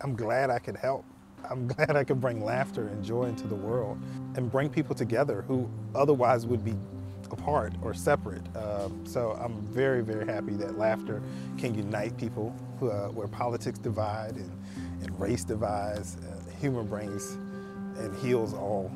I'm glad I could help. I'm glad I could bring laughter and joy into the world and bring people together who otherwise would be apart or separate. Um, so I'm very, very happy that laughter can unite people who, uh, where politics divide and, and race divides. Uh, humor brings and heals all.